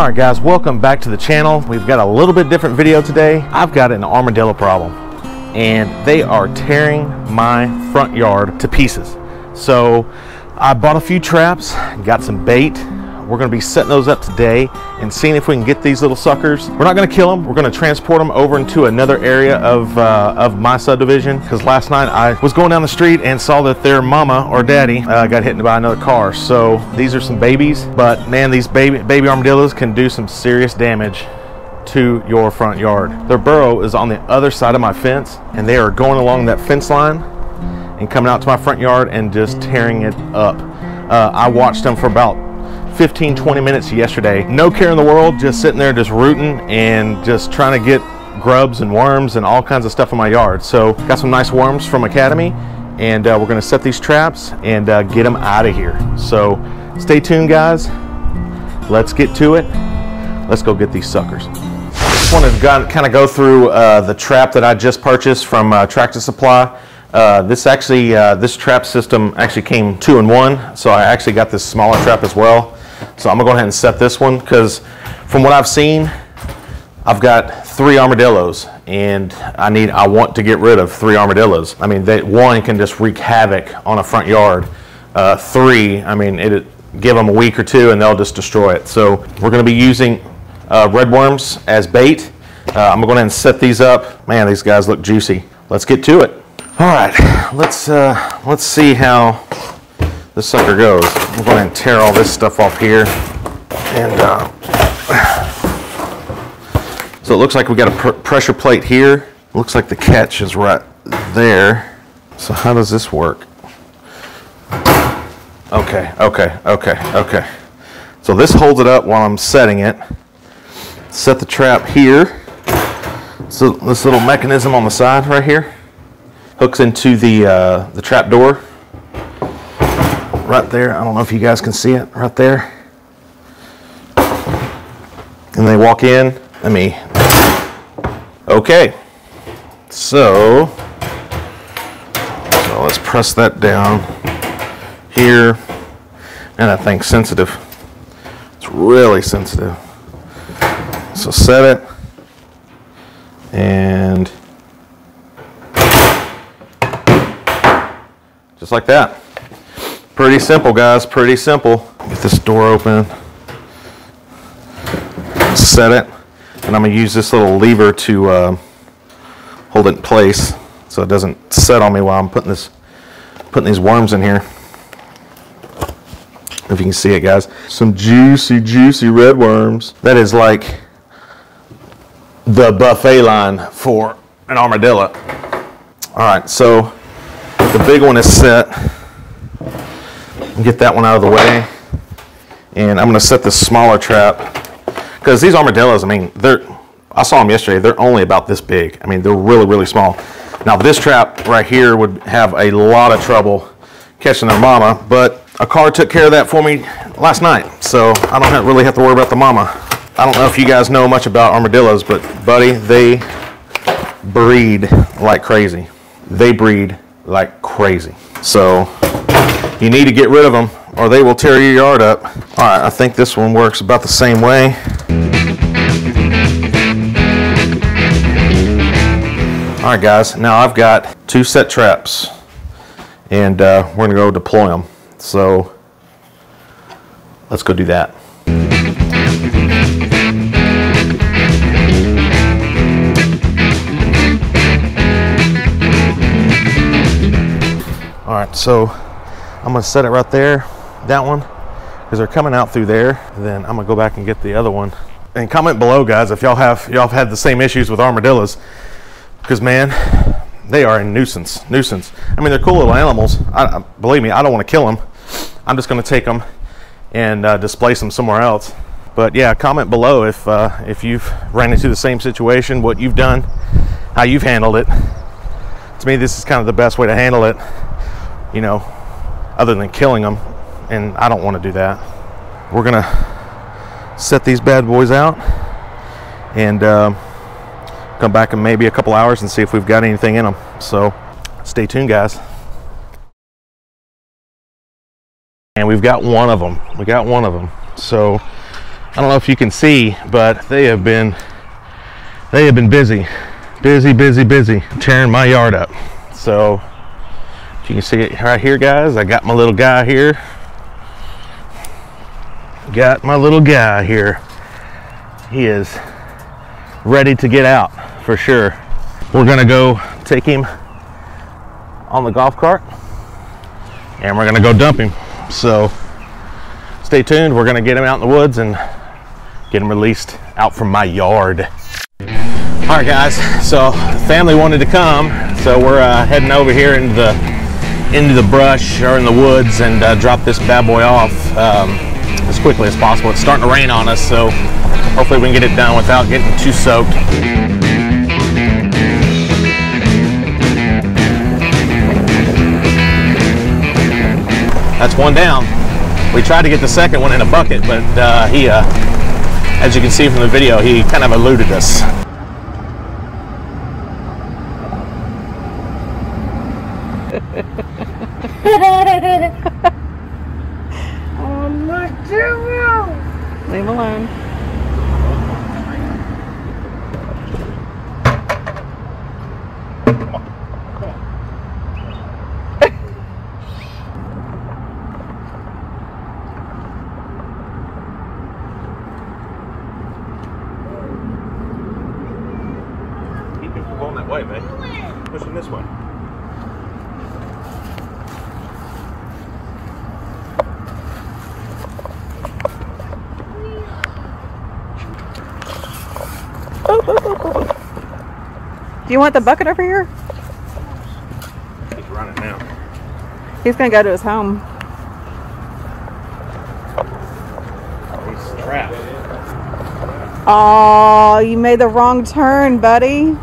All right guys, welcome back to the channel. We've got a little bit different video today. I've got an armadillo problem and they are tearing my front yard to pieces. So I bought a few traps, got some bait. We're gonna be setting those up today and seeing if we can get these little suckers. We're not gonna kill them. We're gonna transport them over into another area of, uh, of my subdivision because last night I was going down the street and saw that their mama or daddy uh, got hit by another car. So these are some babies, but man, these baby, baby armadillos can do some serious damage to your front yard. Their burrow is on the other side of my fence and they are going along that fence line and coming out to my front yard and just tearing it up. Uh, I watched them for about 15, 20 minutes yesterday. No care in the world, just sitting there just rooting and just trying to get grubs and worms and all kinds of stuff in my yard. So got some nice worms from Academy and uh, we're gonna set these traps and uh, get them out of here. So stay tuned guys. Let's get to it. Let's go get these suckers. Just wanted to kind of go through uh, the trap that I just purchased from uh, Tractor Supply. Uh, this actually, uh, this trap system actually came two in one. So I actually got this smaller trap as well. So I'm gonna go ahead and set this one because from what I've seen, I've got three armadillos and I need, I want to get rid of three armadillos. I mean, they, one can just wreak havoc on a front yard. Uh, three, I mean, it, give them a week or two and they'll just destroy it. So we're gonna be using uh, red worms as bait. Uh, I'm gonna go ahead and set these up. Man, these guys look juicy. Let's get to it. All right, let's, uh, let's see how this sucker goes. I'm going to tear all this stuff off here. And uh, so it looks like we got a pr pressure plate here. Looks like the catch is right there. So how does this work? Okay, okay, okay, okay. So this holds it up while I'm setting it. Set the trap here. So this little mechanism on the side right here hooks into the uh, the trap door right there. I don't know if you guys can see it right there. And they walk in. Let me. Okay. So, so let's press that down here. And that thing's sensitive. It's really sensitive. So set it. And just like that. Pretty simple, guys, pretty simple. Get this door open, set it, and I'm gonna use this little lever to uh, hold it in place so it doesn't set on me while I'm putting this, putting these worms in here. If you can see it, guys. Some juicy, juicy red worms. That is like the buffet line for an armadillo. All right, so the big one is set get that one out of the way. And I'm gonna set this smaller trap because these armadillos, I mean, they're, I saw them yesterday, they're only about this big. I mean, they're really, really small. Now this trap right here would have a lot of trouble catching their mama, but a car took care of that for me last night. So I don't really have to worry about the mama. I don't know if you guys know much about armadillos, but buddy, they breed like crazy. They breed like crazy. So you need to get rid of them or they will tear your yard up. All right, I think this one works about the same way. All right, guys, now I've got two set traps and uh, we're gonna go deploy them. So let's go do that. All right, so I'm gonna set it right there, that one, because they're coming out through there. Then I'm gonna go back and get the other one. And comment below, guys, if y'all have y'all have had the same issues with armadillos, because man, they are a nuisance. Nuisance. I mean, they're cool little animals. I, believe me, I don't want to kill them. I'm just gonna take them and uh, displace them somewhere else. But yeah, comment below if uh, if you've ran into the same situation, what you've done, how you've handled it. To me, this is kind of the best way to handle it. You know, other than killing them. And I don't want to do that. We're going to set these bad boys out and uh, come back in maybe a couple hours and see if we've got anything in them. So stay tuned, guys. And we've got one of them. We got one of them. So I don't know if you can see, but they have been they have been busy, busy, busy, busy tearing my yard up. So you can see it right here, guys. I got my little guy here. Got my little guy here. He is ready to get out for sure. We're gonna go take him on the golf cart and we're gonna go dump him. So stay tuned. We're gonna get him out in the woods and get him released out from my yard. All right, guys. So family wanted to come, so we're uh, heading over here into the into the brush or in the woods and uh, drop this bad boy off um, as quickly as possible. It's starting to rain on us, so hopefully we can get it done without getting too soaked. That's one down. We tried to get the second one in a bucket, but uh, he, uh, as you can see from the video, he kind of eluded us. I'm not zero. Leave alone. Keep him from that way, man. Push him this way. Do you want the bucket over here? He's running now. He's gonna go to his home. He's trapped. Oh, you made the wrong turn, buddy.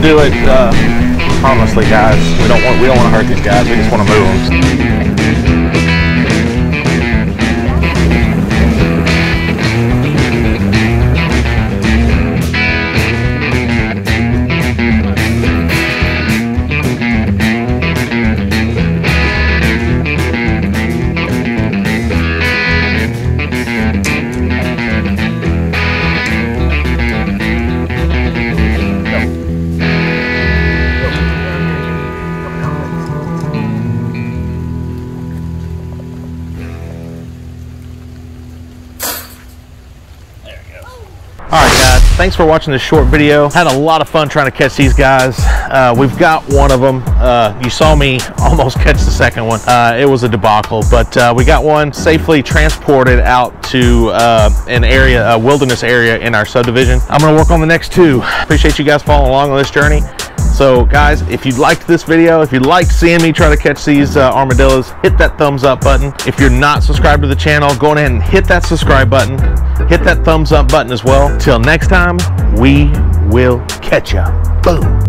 Do it uh, harmlessly, guys. We don't want we don't want to hurt these guys. We just want to move them. Thanks for watching this short video. Had a lot of fun trying to catch these guys. Uh, we've got one of them. Uh, you saw me almost catch the second one. Uh, it was a debacle, but uh, we got one safely transported out to uh, an area, a wilderness area in our subdivision. I'm gonna work on the next two. Appreciate you guys following along on this journey. So guys, if you liked this video, if you liked seeing me try to catch these uh, armadillos, hit that thumbs up button. If you're not subscribed to the channel, go ahead and hit that subscribe button. Hit that thumbs up button as well. Till next time, we will catch ya. Boom.